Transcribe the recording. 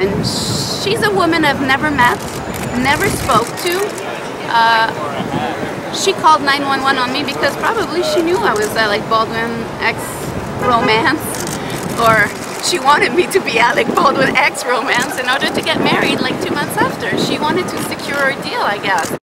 And she's a woman I've never met, never spoke to. Uh, she called 911 on me because probably she knew I was Alec Baldwin ex-romance or she wanted me to be Alec Baldwin ex-romance in order to get married like two months after. She wanted to secure a deal, I guess.